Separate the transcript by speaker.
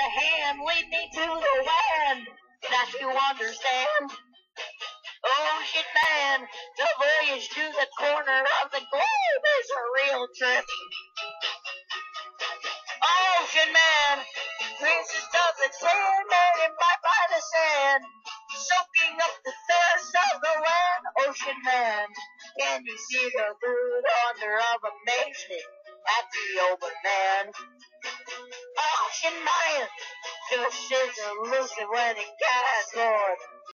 Speaker 1: a hand, lead me to the land that you understand. Oh, Ocean man, the voyage to the corner of the globe is a real trip. Oh, Ocean man, princess of the sand, and right by the sand, soaking up the thirst of the land. Oh, Ocean man, can you see the good wonder of amazement at the open man? Ocean man, just as elusive when it gas Lord.